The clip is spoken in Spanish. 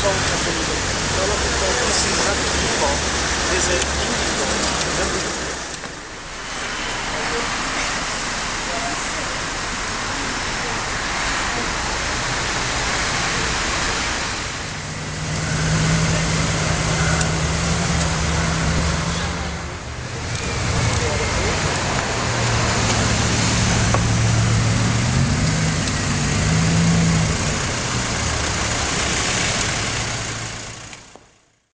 soul facility. So a lot visit